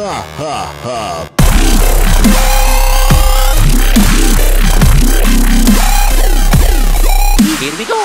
Ha ha ha. Here we go.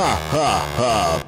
Ha